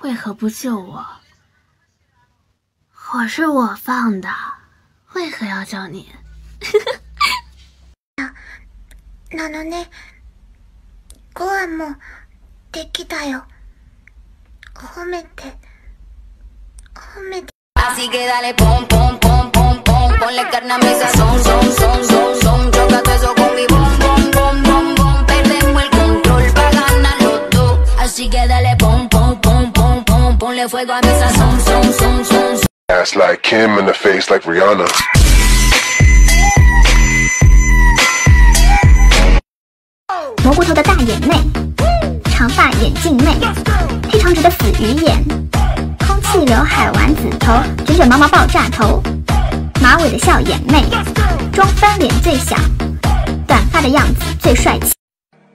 为何不救我？火是我放的，为何要救你？なのねご飯もできたよ褒めて褒めて Así que dale pom pom pom pom pom, ponle carne a mi sazón, son son son son, chócate eso con mi bom bom bom bom bom, perdemos el control pa ganar los dos. Así que dale pom pom pom pom pom, I'll fight by me，再送送送送送。ask like k i m and the face like Rihanna。蘑菇头的大眼妹，长发眼镜妹，非长直的死鱼眼，空气刘海丸子头，卷卷毛毛爆炸头，马尾的笑眼妹，中分脸最小，短发的样子最帅气。